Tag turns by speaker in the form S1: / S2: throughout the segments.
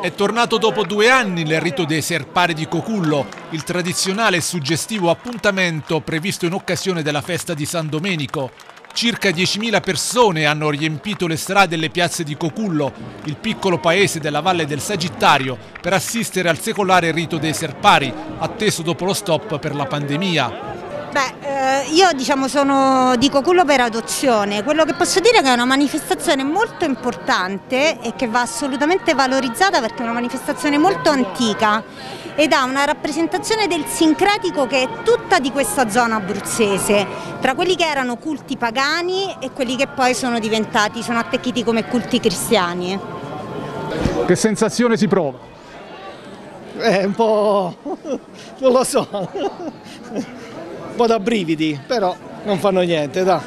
S1: È tornato dopo due anni il rito dei serpari di Cocullo, il tradizionale e suggestivo appuntamento previsto in occasione della festa di San Domenico. Circa 10.000 persone hanno riempito le strade e le piazze di Cocullo, il piccolo paese della Valle del Sagittario, per assistere al secolare rito dei serpari, atteso dopo lo stop per la pandemia.
S2: Beh, eh, io diciamo sono di Cocullo per adozione, quello che posso dire è che è una manifestazione molto importante e che va assolutamente valorizzata perché è una manifestazione molto antica ed ha una rappresentazione del sincretico che è tutta di questa zona abruzzese, tra quelli che erano culti pagani e quelli che poi sono diventati, sono attecchiti come culti cristiani.
S3: Che sensazione si prova?
S4: È un po'... non lo so po' da brividi, però non fanno niente, dai.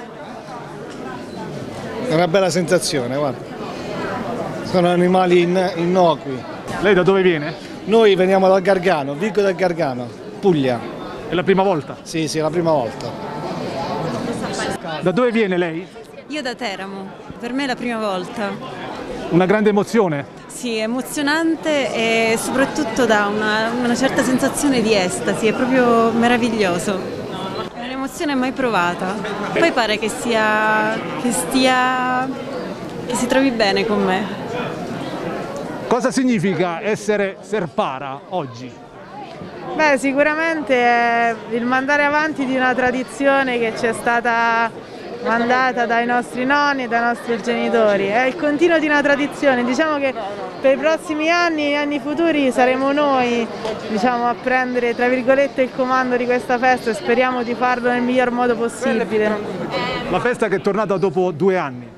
S4: È una bella sensazione, guarda. Sono animali innocui.
S3: Lei da dove viene?
S4: Noi veniamo dal Gargano, Vico del Gargano, Puglia.
S3: È la prima volta?
S4: Sì, sì, è la prima volta.
S3: Da dove viene lei?
S5: Io da Teramo, per me è la prima volta.
S3: Una grande emozione?
S5: Sì, emozionante e soprattutto dà una, una certa sensazione di estasi, è proprio meraviglioso un'emozione mai provata. Poi pare che sia che stia che si trovi bene con me.
S3: Cosa significa essere serpara oggi?
S6: Beh, sicuramente è il mandare avanti di una tradizione che ci è stata mandata dai nostri nonni e dai nostri genitori. È il continuo di una tradizione, diciamo che per i prossimi anni e anni futuri saremo noi diciamo, a prendere tra virgolette il comando di questa festa e speriamo di farlo nel miglior modo possibile.
S3: La festa che è tornata dopo due anni.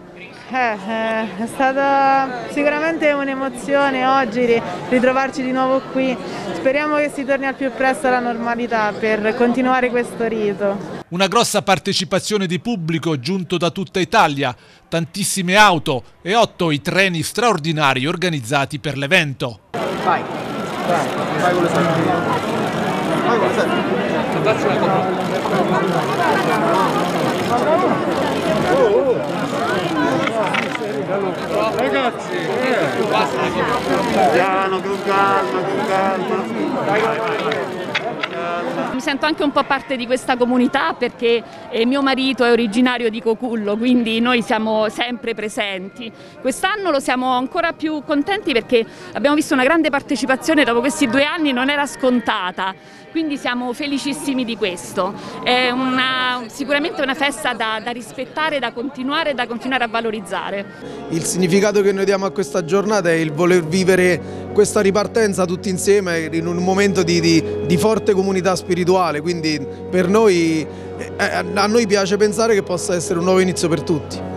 S6: Eh, eh, è stata sicuramente un'emozione oggi ritrovarci di nuovo qui. Speriamo che si torni al più presto alla normalità per continuare questo rito.
S1: Una grossa partecipazione di pubblico giunto da tutta Italia, tantissime auto e otto i treni straordinari organizzati per l'evento. Vai, vai, vai con le Vai con
S7: le Ragazzi, eh. piano, con calma, con calma. Vai, vai, vai.
S8: Mi sento anche un po' parte di questa comunità perché eh, mio marito è originario di Cocullo, quindi noi siamo sempre presenti. Quest'anno lo siamo ancora più contenti perché abbiamo visto una grande partecipazione dopo questi due anni, non era scontata, quindi siamo felicissimi di questo. È una, sicuramente una festa da, da rispettare, da continuare e da continuare a valorizzare.
S9: Il significato che noi diamo a questa giornata è il voler vivere questa ripartenza tutti insieme in un momento di, di, di forte comunità spirituale, quindi per noi, eh, a noi piace pensare che possa essere un nuovo inizio per tutti.